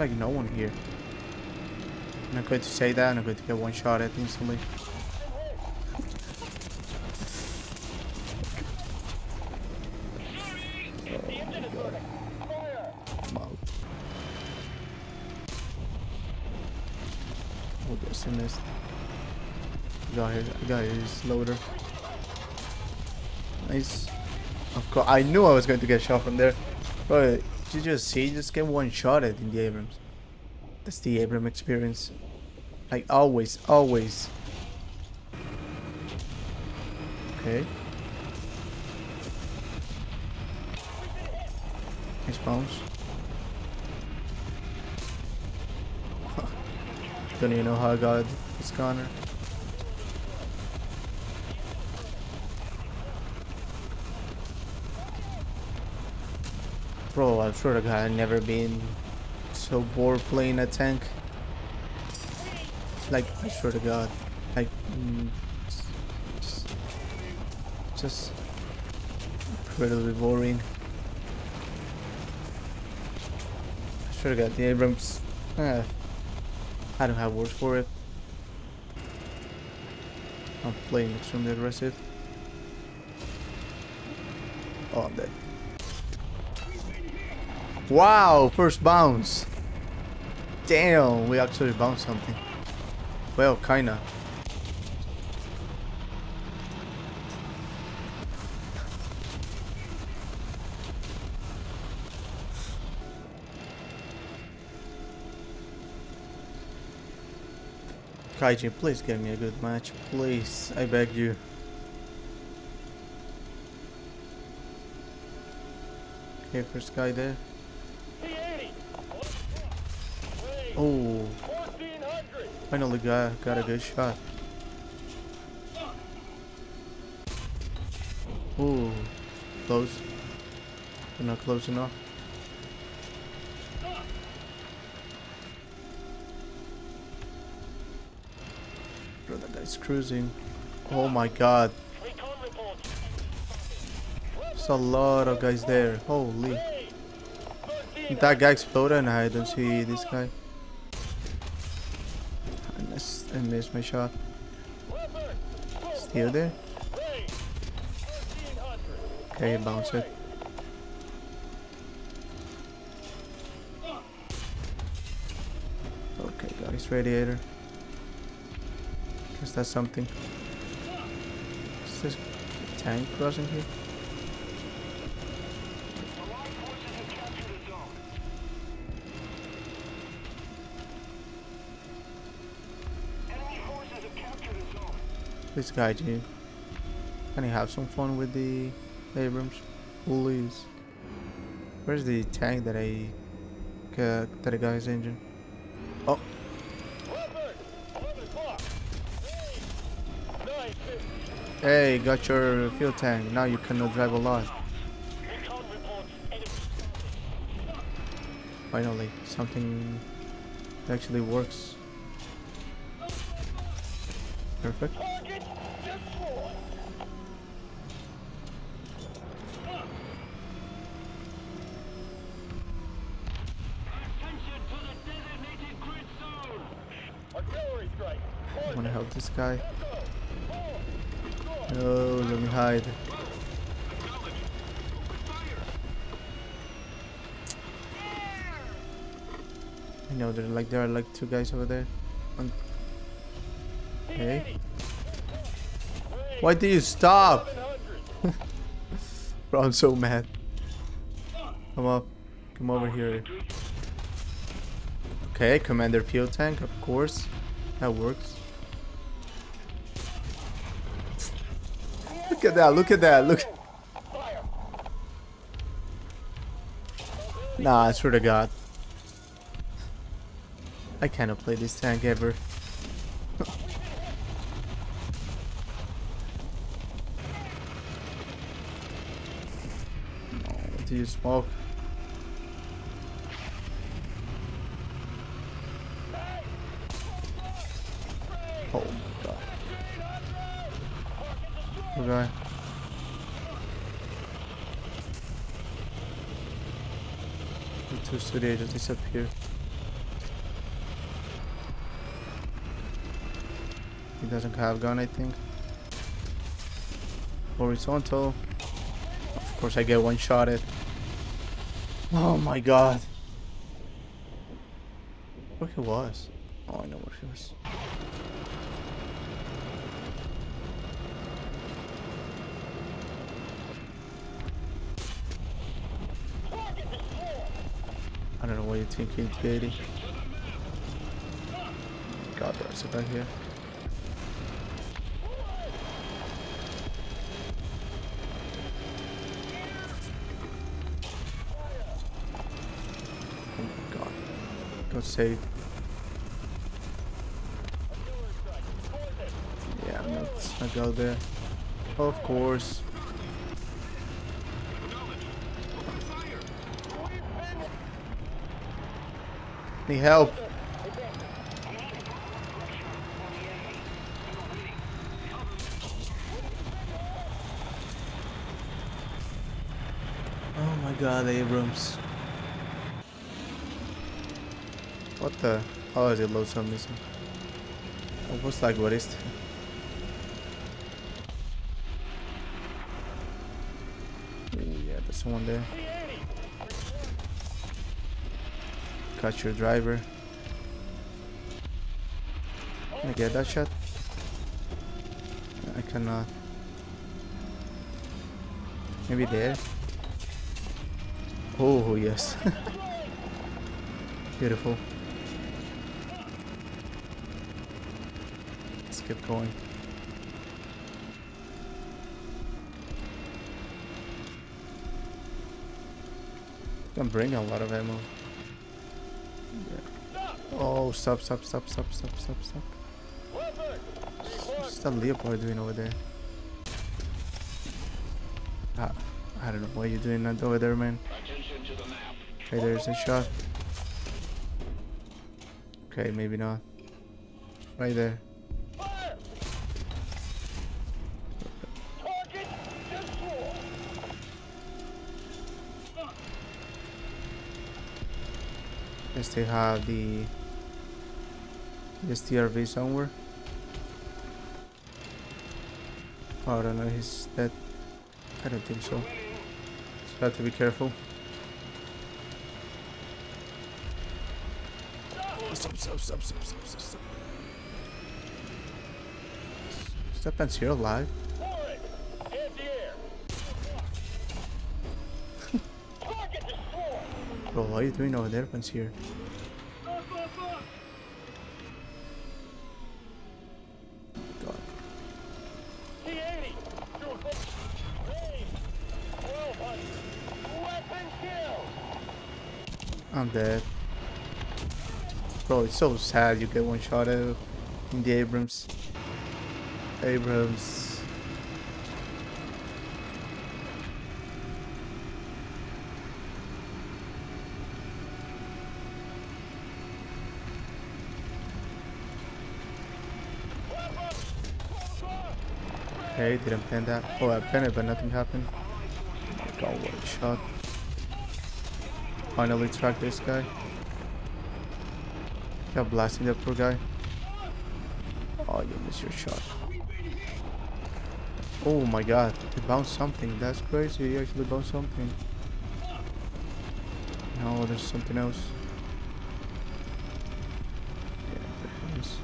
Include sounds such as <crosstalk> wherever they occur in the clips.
like no one here. I'm not going to say that, I'm not going to get one shot at instantly. Oh, missed. Got his, got his loader. Nice. Of course, I knew I was going to get shot from there. But you just see, you just get one shot at in the Abrams. That's the Abram experience. Like always, always. Okay. Nice bounce. <laughs> Don't even know how I got this corner. Bro, I swear to god, I've never been so bored playing a tank. Like, I swear to god. Like, mm, just, just incredibly boring. I swear to god, the Abrams, eh, I don't have words for it. I'm playing extremely aggressive. Oh, I'm dead. Wow, first bounce. Damn, we actually bounced something. Well, kinda. Gaijin, please give me a good match. Please, I beg you. Okay, first guy there. Oh, finally got got a good shot. Oh, close. But not close enough. Bro, that guy's cruising. Oh my god. There's a lot of guys there. Holy. That guy exploded and I don't see this guy. I missed, my shot. Still there? Okay, bounce it. Okay, guys, radiator. Guess that's something. Is this tank crossing here? This guide dude. Can he have some fun with the Abrams? Please. Where's the tank that I uh, that I got his engine? Oh, hey, got your fuel tank. Now you cannot drive a lot. Finally, something actually works. Perfect. I wanna help guy. No, let me hide. I know there like there are like two guys over there. On hey. Why do you stop? <laughs> Bro, I'm so mad. Come up. Come over here. Okay, commander fuel tank, of course. That works. Look at that, look at that, look. Nah, I swear to god. I cannot play this tank ever. <laughs> Do you smoke? Poor guy. The two city disappear. He doesn't have gun, I think. Horizontal. Of course, I get one shot at. Oh my god. Where he was? Oh, I know where he was. I what you're thinking, Katie. God, there's a guy here. Oh my god. God save. Yeah, I'm not, let's not go there. Of course. Need help. Oh my god, Abrams. What the? Oh, is it load some missing? Oh, I was like, what is that? Yeah, there's someone there. Catch your driver. Can I get that shot? I cannot. Maybe there. Oh yes. <laughs> Beautiful. Let's keep going. Can bring a lot of ammo. Oh, stop, stop, stop, stop, stop, stop, stop. What's that Leopard doing over there? Ah, I don't know what you're doing over there, man. Okay, there's a shot. Okay, maybe not. Right there. Guess they have the STRV somewhere. Oh, I don't know, he's dead. I don't think so. So have to be careful. Stop, stop, stop, stop, stop, stop, stop. Is that Panzer alive? Bro, what are you doing over there, Panzer? here? I'm dead. Bro, it's so sad you get one shot out in the Abrams. Abrams. Okay, didn't plan that. Oh, I planned it, but nothing happened. Got one shot. Finally track this guy. Got blasting that poor guy. Oh, you missed your shot. Oh my god, he bounced something. That's crazy. He actually bounced something. No, there's something else. Yeah, there it is.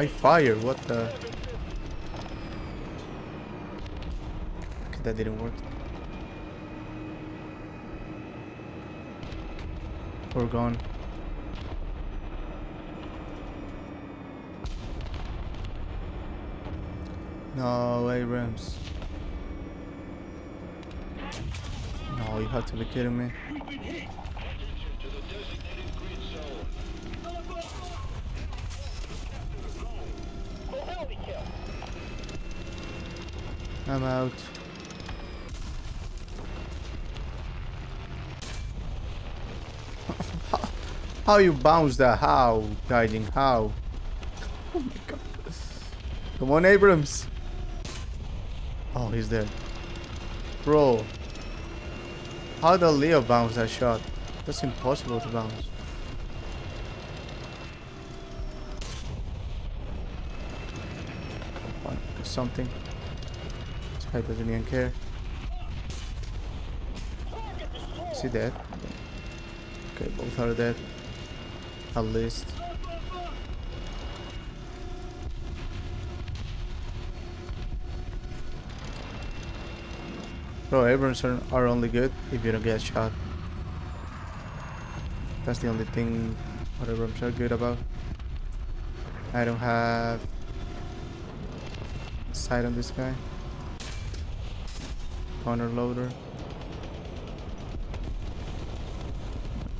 I fire. What the? Okay, that didn't work. We're gone. No, way, Abrams. No, you have to be kidding me. I'm out. <laughs> How you bounce that? How, guiding? How? Oh my god. Come on, Abrams. Oh, he's dead. Bro. How did Leo bounce that shot? That's impossible to bounce. Something. This guy doesn't even care. Is he dead? Okay, both are dead. At least. Bro, Abrams are, only good if you don't get shot. That's the only thing what Abrams are good about. I don't have sight on this guy. Corner loader.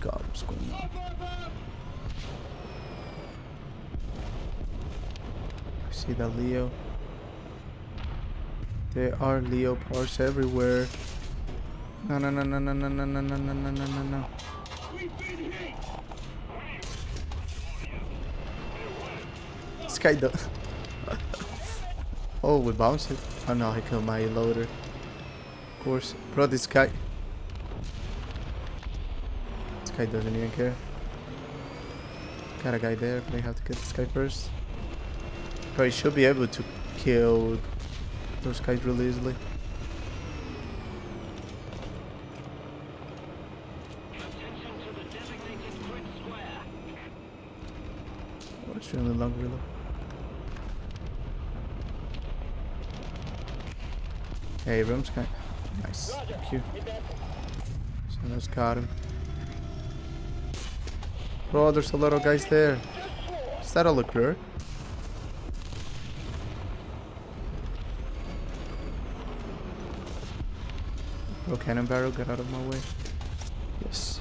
God, what's going on? See that Leo? There are leopards everywhere. No, no, no, no, no, no, no, no, no, no, no, no, no, no. This guy do Oh, we bounced it. Oh no, he killed my loader. Of course. Bro, this guy... This guy doesn't even care. Got a guy there, but I have to get this guy first. Probably should be able to kill those guys really easily. Oh, it's really long reload. Nice. Thank you. Someone's got him. Bro, there's a lot of guys there. Is that a Leclerc? Bro, cannon barrel, get out of my way. Yes.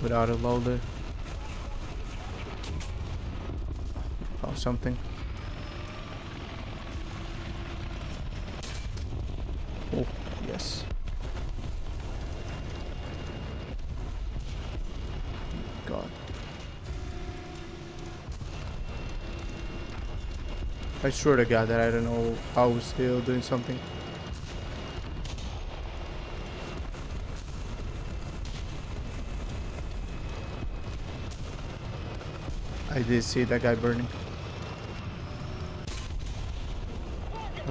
Without a loader. Oh, something. Oh, yes. God. I swear to God that I don't know how was still doing something. I did see that guy burning.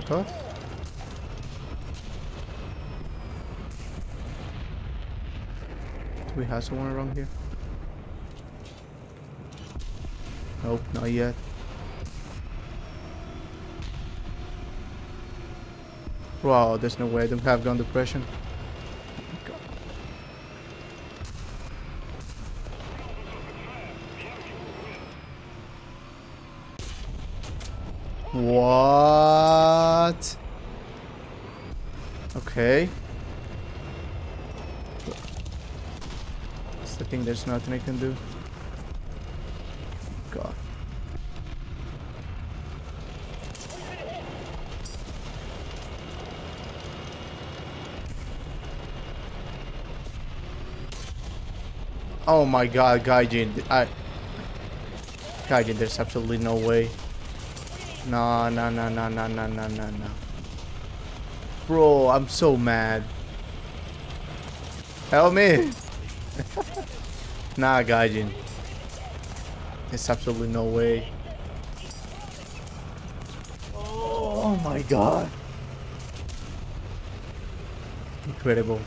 What? Do we have someone around here? Nope, not yet. Wow, there's no way I don't have gun depression. What? Okay. I think there's nothing I can do. God. Oh my god, Gaijin. I... Gaijin, there's absolutely no way. No, no, no, no, no, no, no, no. Bro, I'm so mad. Help me! <laughs> nah, Gaijin. There's absolutely no way. Oh my god. Incredible.